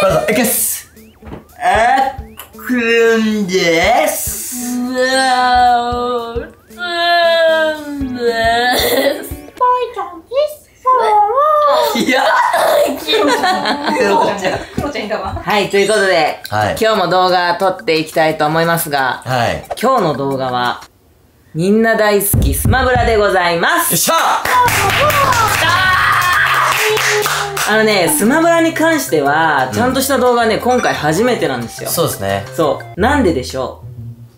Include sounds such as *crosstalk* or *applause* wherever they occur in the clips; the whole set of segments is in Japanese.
どうぞいきます。あくるんです。いやクロ *laughs* ちゃんいたわ。はい、ということで、はい。今日も動画撮っていきたいと思いますが、はい。今日の動画は、みんな大好きスマブラでございます。よっ。しゃあのね、スマブラに関しては、ちゃんとした動画ね、今回初めてなんですよ。そうですね。そう。なんででしょ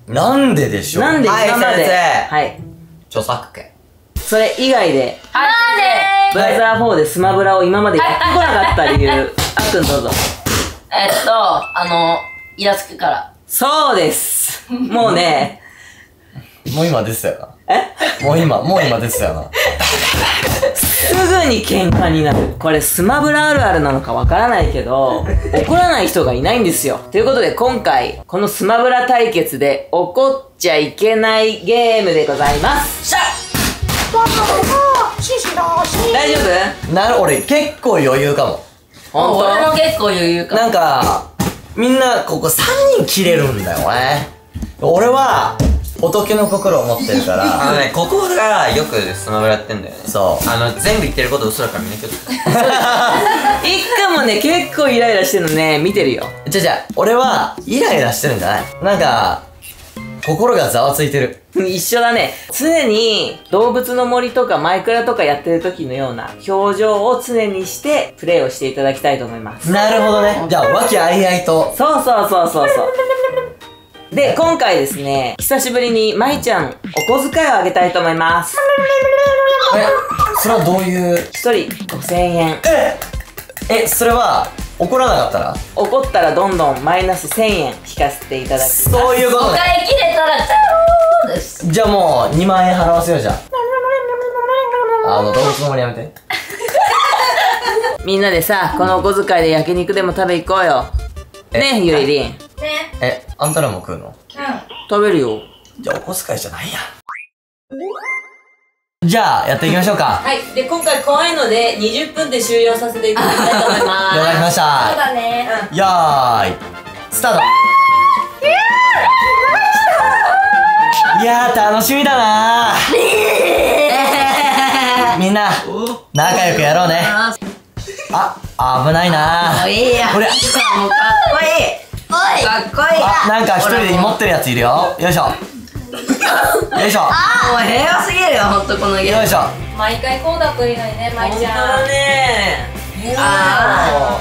なんででしょう？うなんではい今まで、先生。はい。著作権。それ以外で、はい、ブラザー4でスマブラを今までやってこなかった理由、あっくんどうぞ。えっと、あの、イラつくから。そうです。もうね、*laughs* もう今ですよ。なえ *laughs* もう今もう今ですよなすぐに喧嘩になる。これスマブラあるあるなのかわからないけど、怒らない人がいないんですよ。ということで今回、このスマブラ対決で怒っちゃいけないゲームでございます。しゃ大丈夫？なる俺結構余裕かも本俺も結構余裕か。なんかみんなここ3人切れるんだよね俺はおとけの心を持ってるか *laughs* あらのね、ここがよくスマブラやってんだよね。そうあの、全部言ってること嘘だからみんな気をつけて。*laughs* 一家もね、結構イライラしてるのね、見てるよ。じゃあじゃあ俺はイライラしてるんじゃないなんか心がざわついてる *laughs* 一緒だね。常に動物の森とかマイクラとかやってる時のような表情を常にしてプレイをしていただきたいと思います。なるほどねじゃあ和気あいあいとそうそうそうそうそう。で、今回ですね、久しぶりに舞ちゃんお小遣いをあげたいと思います。えそれはどういう？一人5000円。ええそれは怒らなかったら？怒ったらどんどんマイナス1000円引かせていただきます。そういうことねお買い切れたら、チャローです。じゃあもう2万円払わせようじゃんあの動物の森やめてみんなでさ、このお小遣いで焼肉でも食べ行こうよ。ねゆりりん。ね。えあんたらも食うの？食べるよ。じゃあお小遣いじゃないや。じゃあやっていきましょうか。はい。で、今回怖いので、20分で終了させていただきたいと思い了ま解しました。だね。よーい。スタート。いやー。楽しみだな。ー。みんな仲良くやろうね。あ危ないな。もうーいいや。俺もうかっこいい。おい。かっこいい。あなんか一人で持ってるやついるよ。よいしょ。よいしょ。もう平和すぎるよ、ほんとこのゲーム。よいしょ。毎回こうだといいのにね、舞ちゃん。ね。あ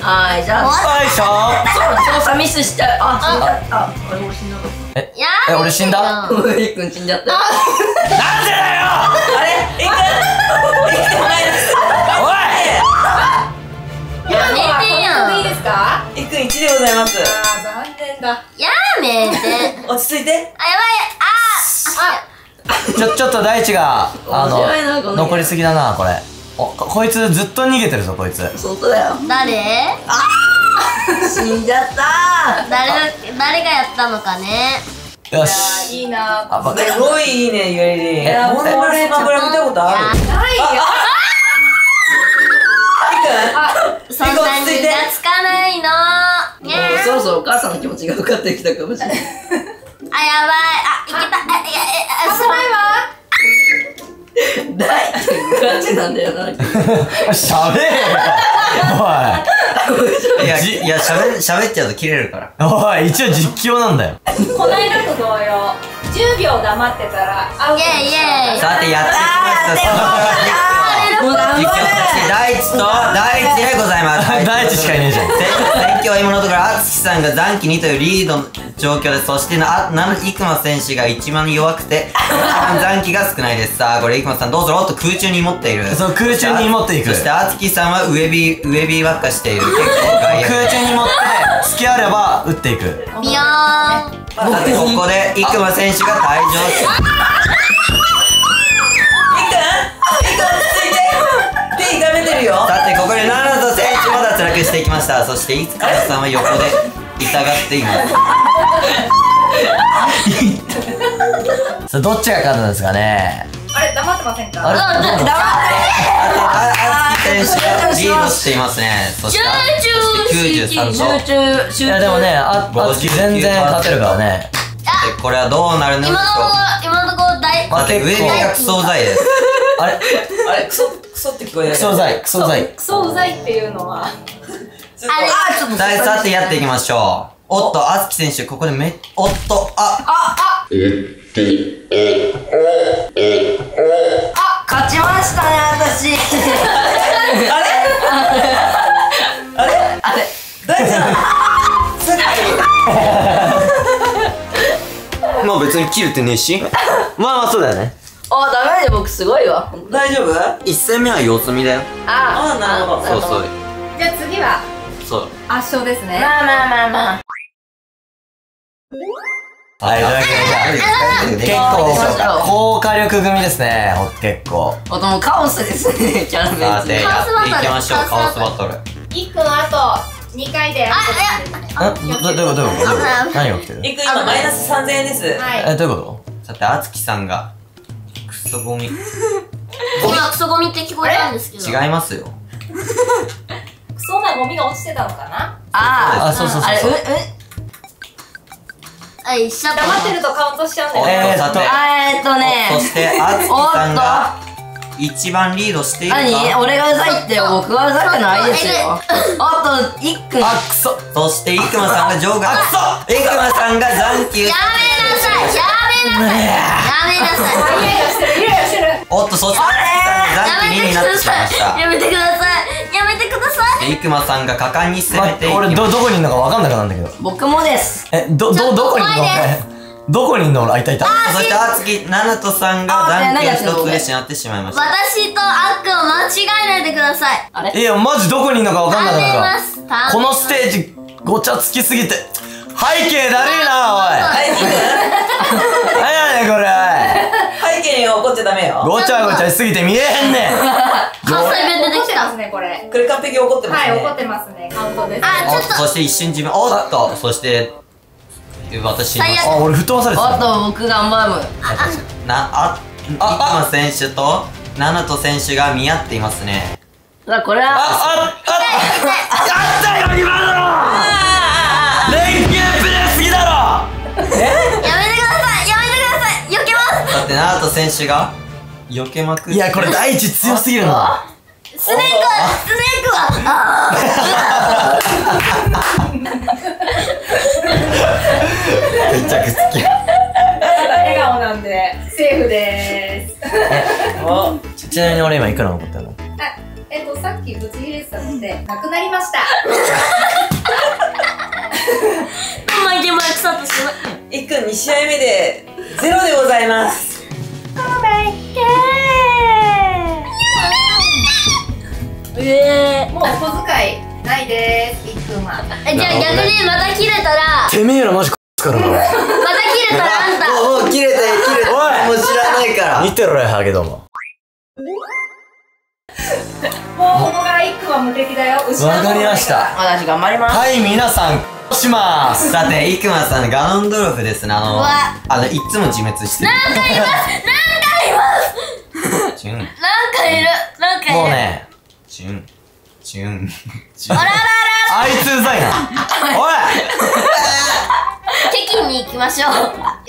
はい、じゃあ。よいしょ。そう、操作ミスしちゃう。あ、死んじゃった。俺死んだかっええ俺死んだ？た。おい、くん死んじゃった。なんでだよあれいく？いく？マイナスやめてよいいですかいく？1でございます。あー、残念だ。やめて。*laughs* 落ち着いて。あ、やばい。あ、ちょ、ちょっと大地が、あ面白いなこのの、残りすぎだな、これ。お、ここいつずっと逃げてるぞ、こいつ。本当だよ。誰？死んじゃった誰が、誰がやったのかね。よし。いいなあ、ばすごいいいね、ゆりりん。えこんなスマブラ見たことある？ないよ。そんなにがつかないの。ねもうそろそろお母さんの気持ちが分かってきたかもしれない。*laughs* あ、やばい。あ、いけた。あ、いや、いや、そう。大ガチなんだよな。しゃべれよいや、いや、しゃべ、しゃべっちゃうと切れるから。おい。おい、一応実況なんだよ。こないだと同様、10秒黙ってたら、アウトイェイイェイ。さて、やってきました。実況私、大地と大地でございます。*laughs* 大地しかいねえじゃん。選挙は今のところ、あつきさんが残機2というリードの状況です。そしてな、なの、生馬選手が一番弱くて、*laughs* 残機が少ないです。さあ、これ生馬さんどうぞろっと空中に持っている。そう空中に持っていくそして、あつきさんは上ビー、上ビー輪っかしている。結構外野。空中に持って、隙あれば、撃っていく。ビヨーン。さて、ここで、生馬選手が退場し、手 *laughs* 痛るよ。さて、ここで奈良田選手も脱落していきました。そして、いつかさんは横で痛がっています。さあ、どっちが勝つんですかね？あれ黙ってませんか？あれ？あだ黙あ、あつき選手がリードしていますね。そして、そして93と。集中集中いやでもねああつき全然勝てるからねでこれはどうなるのでしょう今のところか今のところ大まあさて、上結構が薬草剤です。あれ？あれ？クソクソって聞こえない？クソ剤クソ剤クソうざいっていうのは。あれあちょっとさあ、さてやっていきましょう。おっと、あつき選手、ここでめ、おっと、あ、勝ちましたね私。まあ別に切るってねえし。まあまあそうだよねあダメで僕すごいわ。大丈夫？一戦目は様子見だよ。あああなるほど。そうそう。じゃあ次は？そう。圧勝ですね。まあまあまあまあ。はいというわけでじゃあ結構高火力組ですね。ほ結構。あともうカオスですねキャラメさて、ルやっていきましょう。カカオスバトル。一君あと2回であんどどういうこと？どういうこと？どうい。うこと何が起きてる？いく今マイナス3000円です。はい。えどういうこさて、あつきさんが、クソゴミ。違い今クソゴミって聞こえたんですけど。ますよ。クソなゴミが落ちてたのかな？ああそうそうそうそう。ううはいし黙ってるとカウントしちゃうんだよ。ねえーっとえーっとね。そして、あつきさんが、一番リードしているか。何？俺がうざいって僕はうざくないですよ。あと一君あくそそして、いくまさんが上下。あくそいくまさんが残機。やめなさい。やめなさいと、そして、あつきさんが残機2になってしまいました。やめてください。やめてください。で、いくまさんが果敢に攻めていきます。俺どどこにいんのか分かんなくなるんだけど。僕もです。えどどどこにいんのどこにいんの？俺あいたいた。そして、あつき、ななとさんがあ残機を一つ失ってしまいました。私とあっくんを間違えないでください。あれ？いやマジどこにいんのか分かんなくなるからこのステージごちゃつきすぎて背景だるいなおい。何や *laughs* ねんこれ怒っちゃダメよ。ごちゃごちゃしすぎて見えへんねん。*laughs* 関西弁出てきた怒ってますねこれ。これ完璧怒ってますね。はい怒ってますね。カウントです。おあちょっと。そして一瞬自分、おっと、そして、私あ俺吹っ飛ばされてあたと僕がマムな、あ、いくま選手と、ななと選手が見合っていますね。これはああああったよ今のけますだって、ななと選手が、避けまくって。いやこれ第一強すぎるなスネークはスネークはあめちゃくちゃ笑顔なんでセーフでーすおちちなみに俺今いくら残ってるのあえっとさっきブチ切れてたのでなくなりましたー負けまくさとしまいく2試合目でゼロでございますうえもうお小遣いないでーす一君はーじゃあ逆にまた切れたら。てめえらマジからなまた切れたらあんた。もう、もう切れて、切れて。おいもう知らないから。見てろよハゲども。もうここから一君は無敵だよ。失うわかりました。私頑張ります。はい皆さんします。さて、いくまさん、ガノンドルフですね。あの、あの、いつも自滅してる。何回います。何回いる *laughs* 何回いるねチュン、チュン、チュン。あらららあいつうざいな。お北京に行きましょう。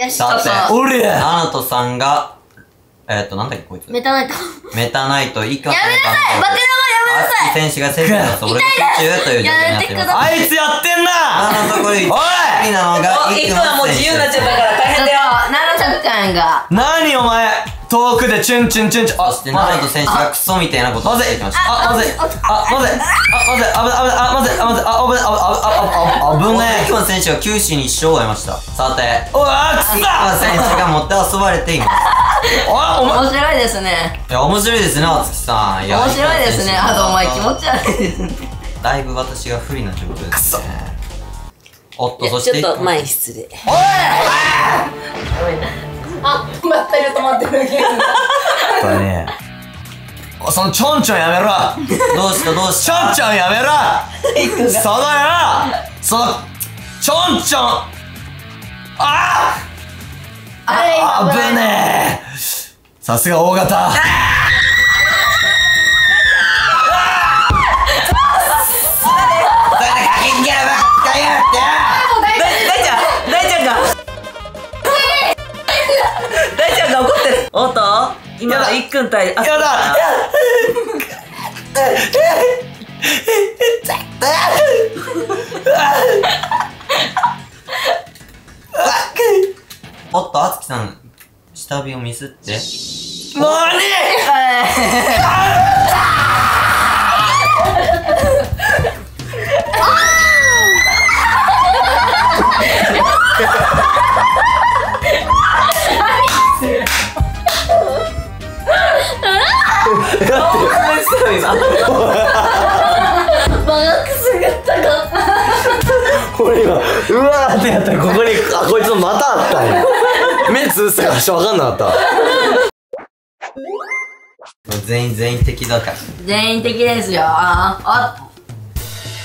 よしさてそうそうい俺やナナトさんが、えっと、なんだっけ、こいつ。メタナイト。メタナイト、いくまやめなさい爆弾はやめなさい。選手がセーフだと、俺が途中という状況になっています。やあいつやってんな！あのところに、おい！なのが、おいくはもう自由になっちゃったから大変だよ奈々ちゃんが何お前遠くでチュンチュンチュンチュンあそして、ナナト選手がクソみたいなことをまずいしてきました。あまずいあまずいあまずいあぶあぶあまずいあまずいあ危ないああああ危おねえイクマ選手は九死に一生を得ました。さて、おわくそ選手が持って遊ばれています。*laughs* おいお前面白いですねいや、面白いですね、お月さん。いや面白いですねあとお前気持ち。ち悪いですねだいぶ私が不利な状況ですね。おっと、そして、ちょっと前に失礼。あ止まってる止まってるゲームこれねそのちょんちょんやめろ。どうした？どうした？ちょんちょんやめろ。そのよ。そのちょんちょん。あ！あれあ危ねえ。さすが大型 *laughs* おっと？今のいっくん対あやだ。おっと、あつきさん、下火をミスって？もうねバカくすぐったかっ。た俺今うわーってやったらここにあこいつのまたあったんや。目つぶってたから分かんなかった。わ全員全員敵だから。全員的ですよ。ああ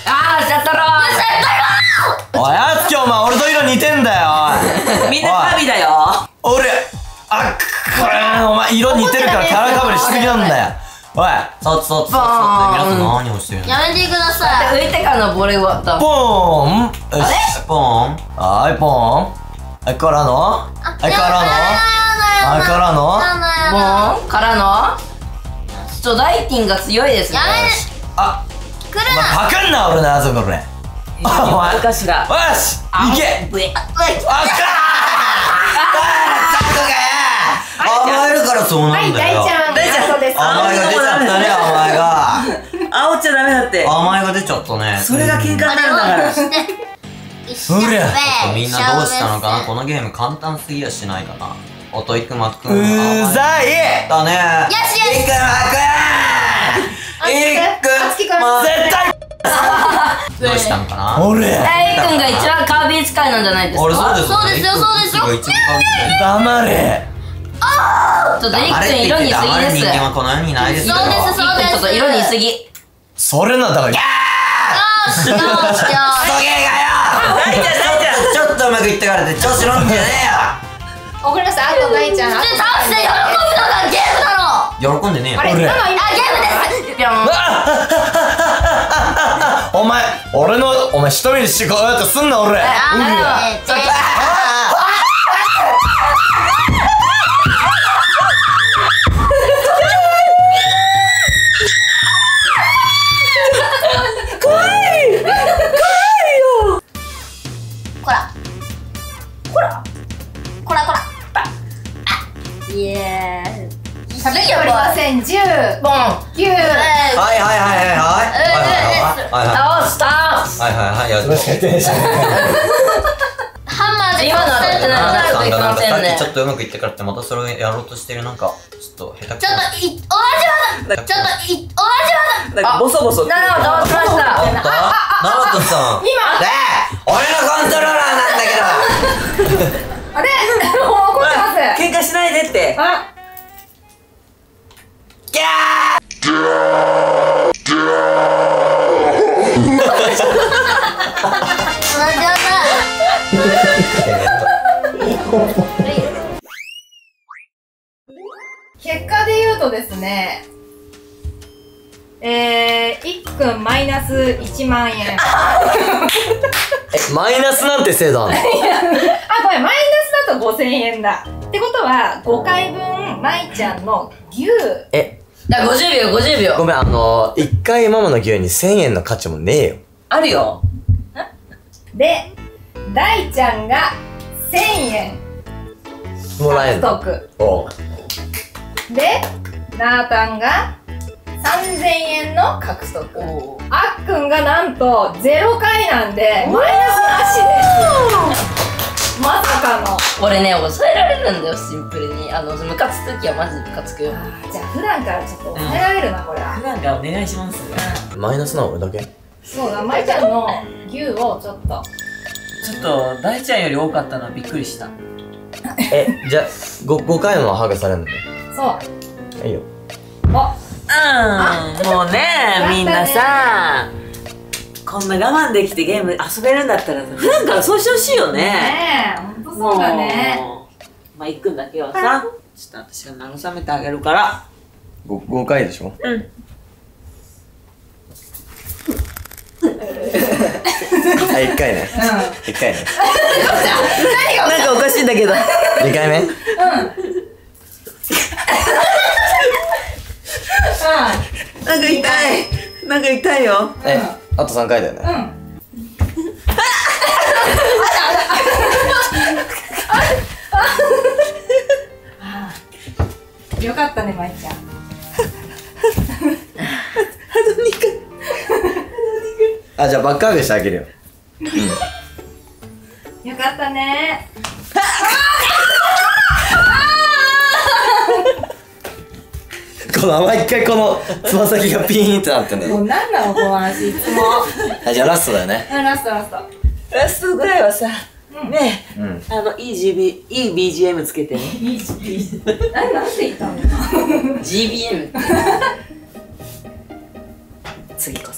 あーしちゃったろおいあつきお前俺と色似てんだよみんな神だよ。俺あっこれお前色似てるからキャラかぶりしすぎなんだよおいそっちそっちそっち。何をしてるの？やめてください。浮いてからのボール終わったポーン。よしポーン。はいポーン。はいからの？はいからのはいからの？やだやだボーンからの？ちょっとダイティンが強いですね。やめあ来るお前パクんな俺のあそこれお前。かしらよしいけ。あっかザクが甘えるからそうなはい、んだよ。そうです。甘えが出ちゃったね、甘えが。煽っちゃダメだって。甘えが出ちゃったね。それが喧嘩になるんだから。そりゃみんなどうしたのかなこのゲーム簡単すぎやしないかな。おといくまくん。うざいだね。よしよしいくまくんいくま絶対どうしたんかな俺ダイ君が一番カービィ使いなんじゃないです俺そうかですそうですよそうですよ黙れちょっとデイあれって君色にすぎです。る人間はこの世にいないですよ。そうですそうです。ちょっと色にすぎ。それなだからよしよしよしトゲがよ！大ちゃん大ちゃんちょっとうまくいったからって調子乗んじゃねわかりました。あと大ちゃん。あで倒して喜ぶのがゲームだろえよ喜んでねえよ。あれ、俺。ママ今。あゲームです。ぴょんお前俺のお前一人で仕事やってすんな俺。あうん。えーちょっやっやってねえじゃんハンマーで今のは当たってないあなるといけませんねさっきちょっとうまくいったからってまたそれをやろうとしてるなんかちょっと下手くそちょっとい同じ技ちょっとい同じ技なんかボソボソなるほどしましたおっとナオトさん今。ね俺のコントローラーなんだけどあれ、もう怒ってます。喧嘩しないでってあ、ギャー同結果で言うとですね。えー、いっくんマイナス1万円。あ、えマイナスなんて制度あんの？*laughs* ごめん、マイナスだと5000円だ。ってことは、5回分、まいちゃんの牛。えじゃあ50秒50秒ごめんあの一回ママの牛に1000円の価値もねえよあるよで、大ちゃんが1000円獲もらえんの？得。で、なーたんが3000円の獲得。あっくんがなんと0回なんで、マイナスなしです。まさかの。俺ね抑えられるんだよシンプルにあのムカつく時はマジムカつくよじゃあ普段からちょっと抑えられるな、これは。普段からお願いしますマイナスなの俺だけ？そうだ、まいちゃんの牛をちょっと。ちょっと大ちゃんより多かったのはびっくりしたえじゃあ 5, 5回もハグされるのね？そう。いいよお、うんもうねみんなさこんな我慢できてゲーム遊べるんだったら普段からそうしてほしいよねねえ、ほんとそうだね。もうまあいっくんだけはさちょっと私が慰めてあげるから。5, 5回でしょ？うん。はい、1回ね。1回ね。なんかおかしいんだけど。2回目？なんか痛い。なんか痛いよ。え、あと3回だよね。よかったねまいちゃんあ、じゃあバックハグしてあげるよ。よかったね *laughs* この毎回このつま先がピーンってなってね。もう何なのこの話いつもはい、じゃあラストだよね。うんラストラストラストぐらいはさ、ねえ、うん。あの、いい GB、いい BGM つけてね。何なんて言ったの？GBM *laughs* 次こそ。